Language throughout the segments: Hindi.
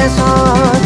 corazón.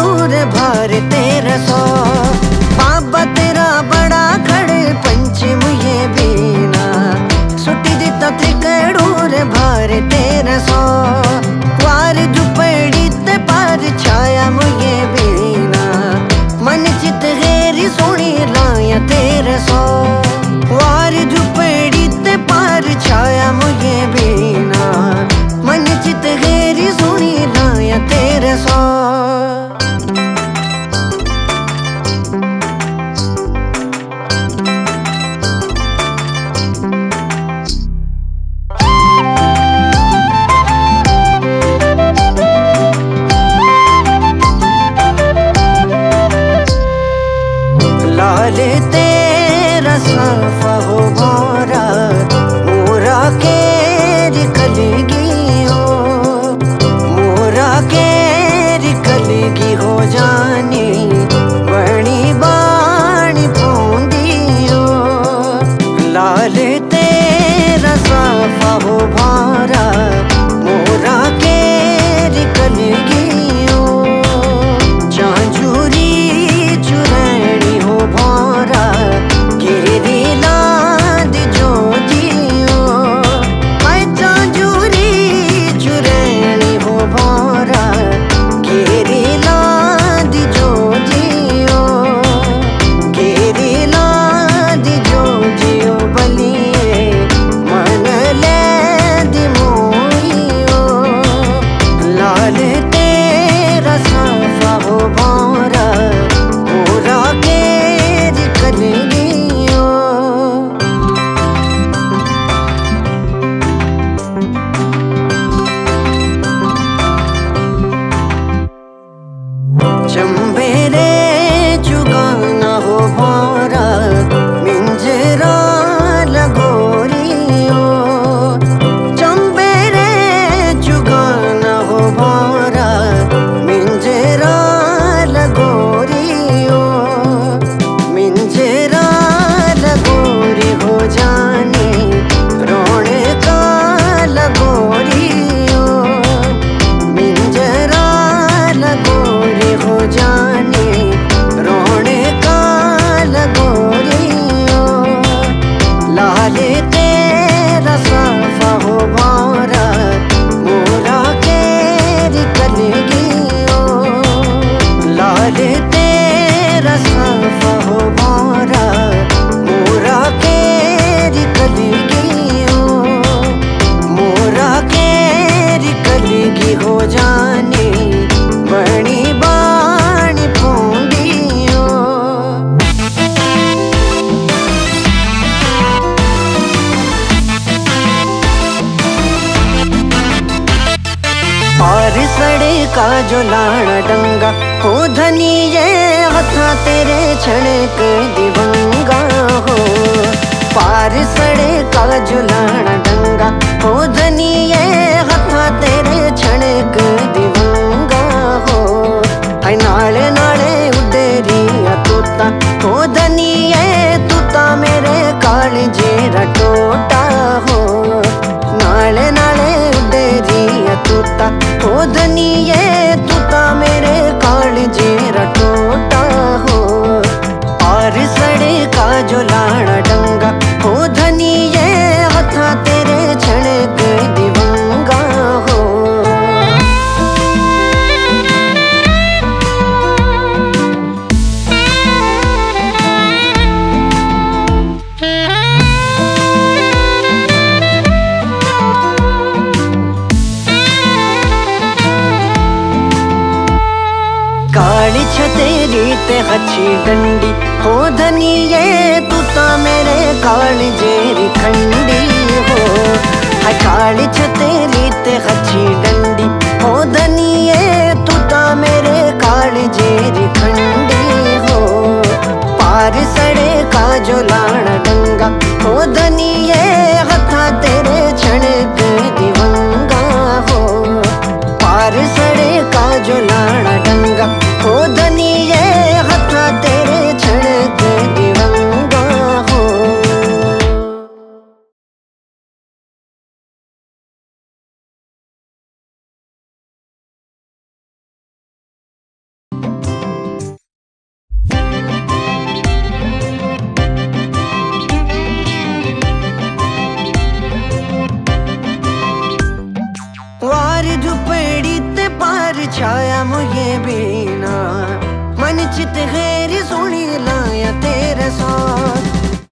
ज़रूर भारतीय सौ। जो लाना डंगा, हो धनी ये हथा तेरे छड़े के दिवंगा हो। पार सड़े का जो लाना डंगा, हो धनी ये हथा तेरे छड़े के दिवंगा हो। ऐ नाले नाले उडेरी तोता, हो धनी ये तूता मेरे काल जे रटोटा हो। नाले नाले उडेरी तोता, हो धनी ये जीते हची डंडी हो धनी ये तू तो मेरे काल जेरी खंडी हो हचाल तेरी ते हची डंडी हो धनी ये तू तो मेरे काल जेरी खंडी ਤੇ ਗੈਰ ਸੋਹਣੀ ਲਾਇਆ ਤੇਰੇ ਸੋ